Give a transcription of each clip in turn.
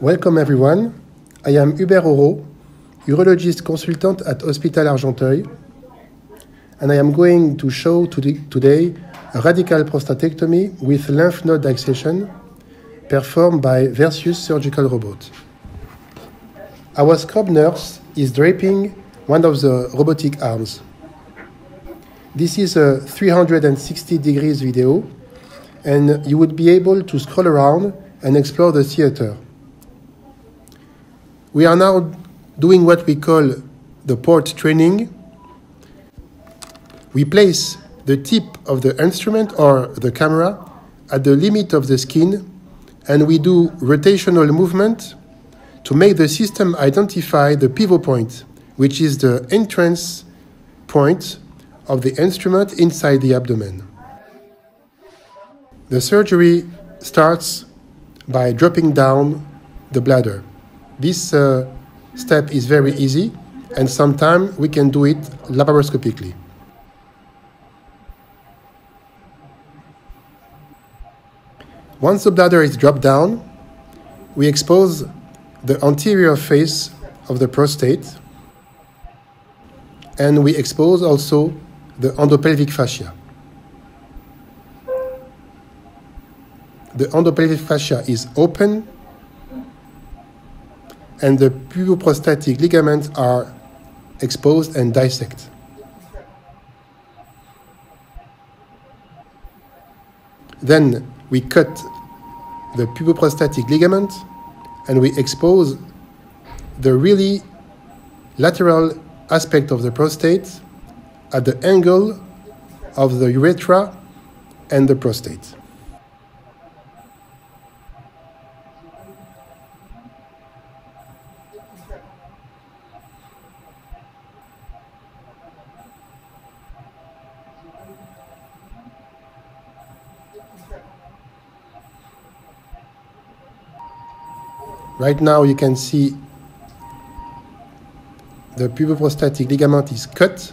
Welcome everyone. I am Hubert Auro, urologist consultant at Hospital Argenteuil, and I am going to show today a radical prostatectomy with lymph node dissection performed by Versius surgical robot. Our scrub nurse is draping one of the robotic arms. This is a 360 degrees video and you would be able to scroll around and explore the theater. We are now doing what we call the port training. We place the tip of the instrument or the camera at the limit of the skin and we do rotational movement to make the system identify the pivot point, which is the entrance point of the instrument inside the abdomen. The surgery starts by dropping down the bladder. This uh, step is very easy, and sometimes we can do it laparoscopically. Once the bladder is dropped down, we expose the anterior face of the prostate and we expose also the endopelvic fascia. the endopelvic fascia is open and the puboprostatic ligaments are exposed and dissect. Then we cut the puboprostatic ligament and we expose the really lateral aspect of the prostate at the angle of the urethra and the prostate. Right now you can see the puboprostatic ligament is cut.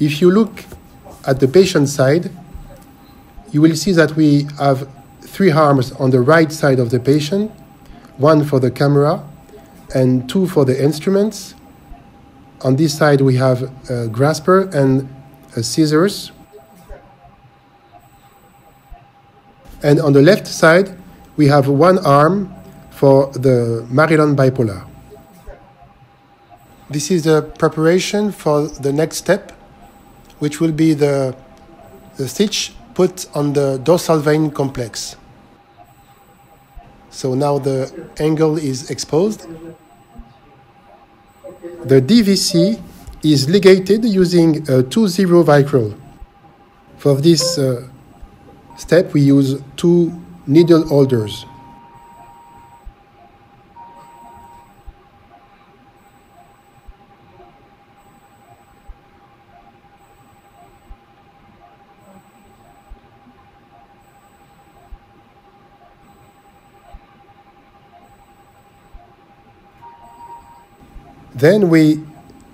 If you look at the patient side, you will see that we have three arms on the right side of the patient, one for the camera and two for the instruments. On this side we have a grasper and a scissors. And on the left side, we have one arm for the Maryland bipolar. This is the preparation for the next step, which will be the, the stitch put on the dorsal vein complex. So now the angle is exposed. The DVC is ligated using a 2-0 vicryl. For this uh, step, we use two needle holders. Then we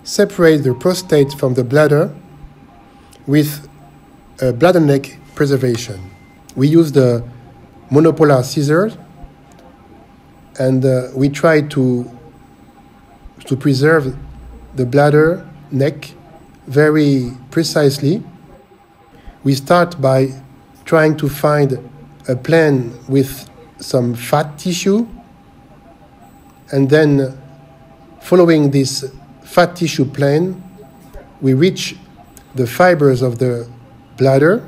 separate the prostate from the bladder with a bladder neck preservation. We use the monopolar scissors, and uh, we try to to preserve the bladder neck very precisely. We start by trying to find a plane with some fat tissue, and then following this fat tissue plane, we reach the fibers of the bladder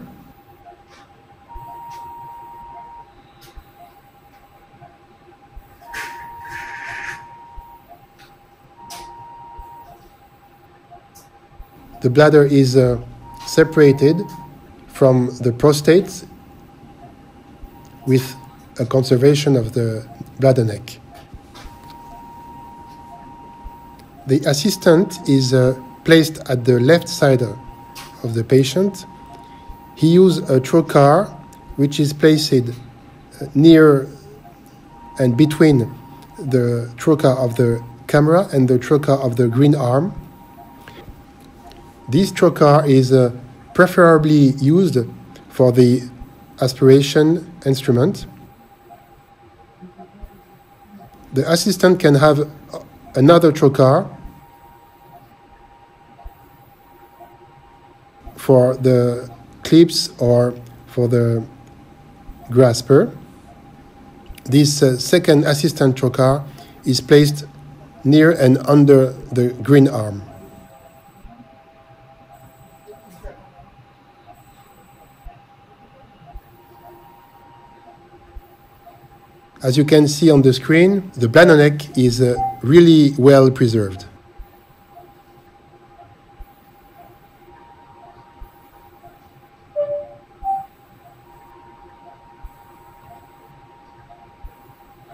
the bladder is uh, separated from the prostate with a conservation of the bladder neck. The assistant is uh, placed at the left side of the patient. He uses a trocar which is placed uh, near and between the trocar of the camera and the trocar of the green arm this trocar is uh, preferably used for the aspiration instrument. The assistant can have another trocar for the clips or for the grasper. This uh, second assistant trocar is placed near and under the green arm. As you can see on the screen, the bladder is uh, really well preserved.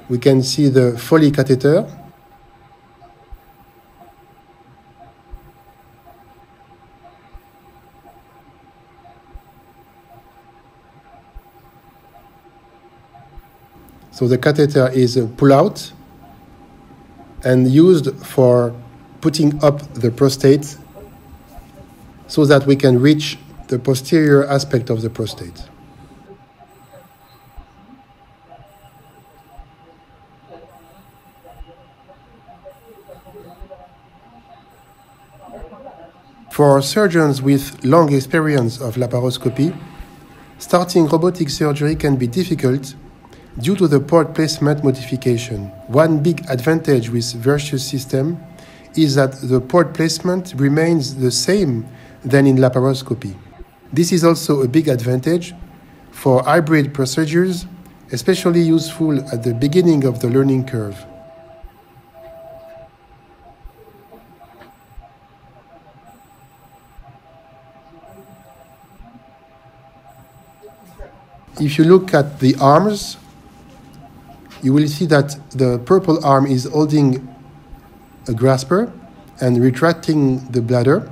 We can see the Foley catheter. So the catheter is pull out and used for putting up the prostate so that we can reach the posterior aspect of the prostate. For surgeons with long experience of laparoscopy, starting robotic surgery can be difficult due to the port placement modification. One big advantage with Versius system is that the port placement remains the same than in laparoscopy. This is also a big advantage for hybrid procedures, especially useful at the beginning of the learning curve. If you look at the arms, you will see that the purple arm is holding a grasper and retracting the bladder.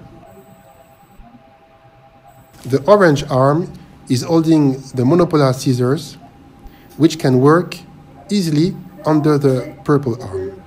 The orange arm is holding the monopolar scissors, which can work easily under the purple arm.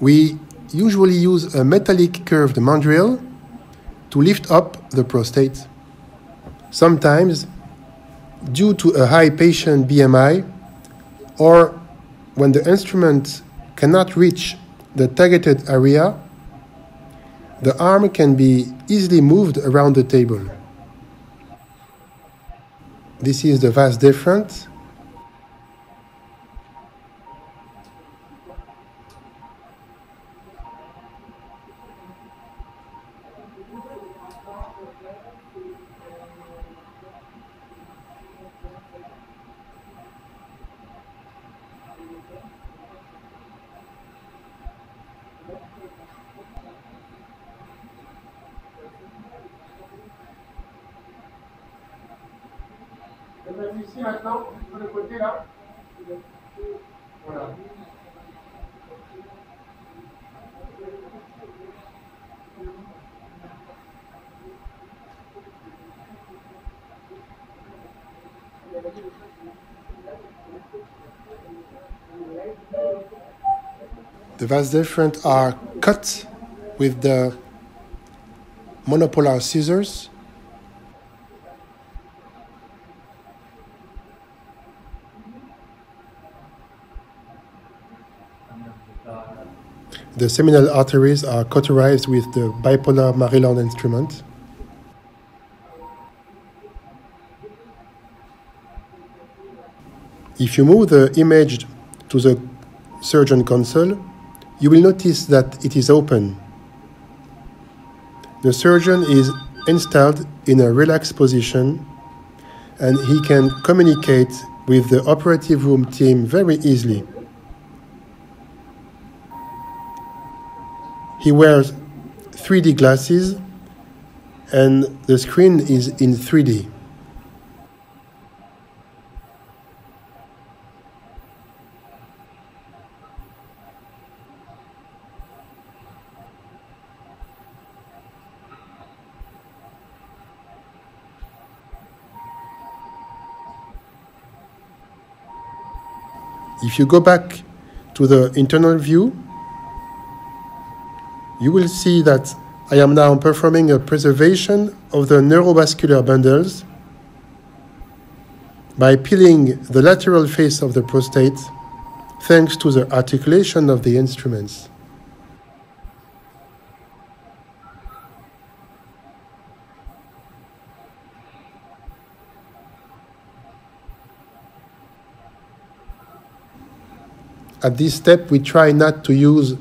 We usually use a metallic curved mandrel to lift up the prostate. Sometimes, due to a high patient BMI, or when the instrument cannot reach the targeted area, the arm can be easily moved around the table. This is the vas deferens. Ici maintenant, sur le côté là. Voilà. The vas deferens are cut with the monopolar scissors. The seminal arteries are cauterized with the bipolar Maryland instrument. If you move the image to the surgeon console, you will notice that it is open. The surgeon is installed in a relaxed position and he can communicate with the operative room team very easily. He wears 3D glasses and the screen is in 3D. If you go back to the internal view, you will see that I am now performing a preservation of the neurovascular bundles by peeling the lateral face of the prostate thanks to the articulation of the instruments. At this step, we try not to use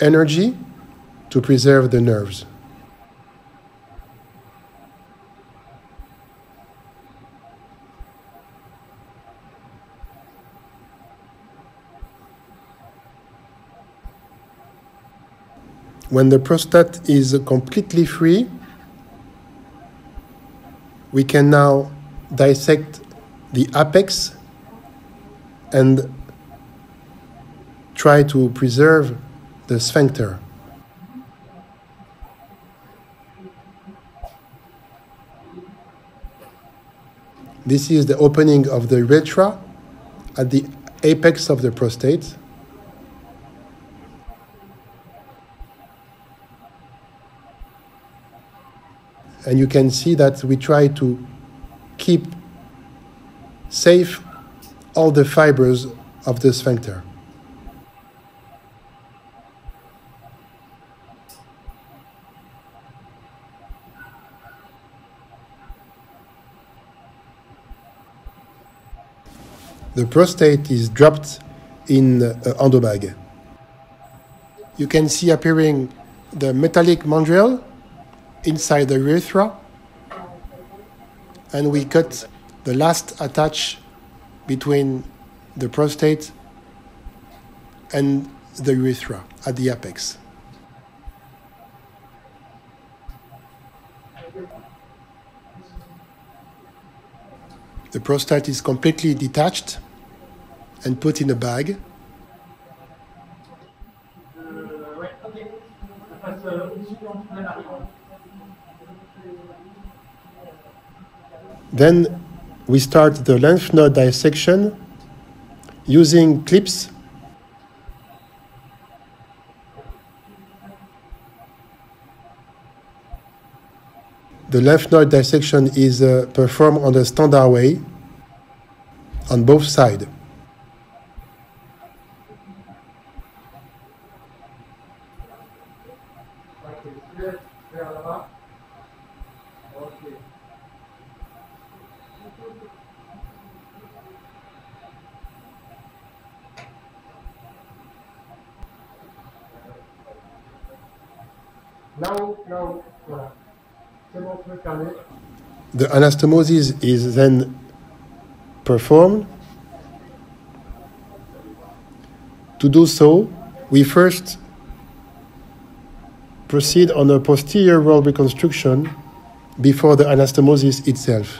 energy to preserve the nerves. When the prostate is completely free, we can now dissect the apex and try to preserve the sphincter. This is the opening of the urethra at the apex of the prostate. And you can see that we try to keep safe all the fibers of the sphincter. The prostate is dropped in uh, a endobag. You can see appearing the metallic mandrel inside the urethra, and we cut the last attach between the prostate and the urethra at the apex. The prostate is completely detached and put in a bag. Then we start the lymph node dissection using clips The lymph node dissection is uh, performed on the standard way on both sides. The anastomosis is then performed. To do so, we first proceed on a posterior wall reconstruction before the anastomosis itself.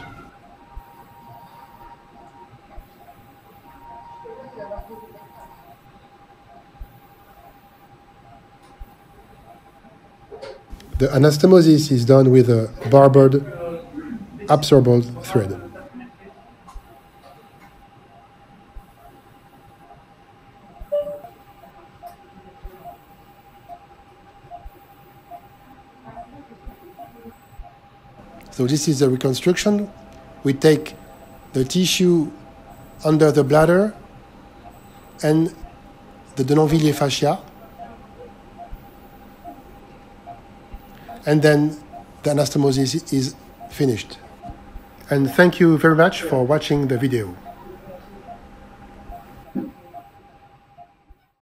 The anastomosis is done with a barbered absorbable thread. So this is the reconstruction. We take the tissue under the bladder and the Denonvilliers fascia and then the anastomosis is finished. And thank you very much for watching the video.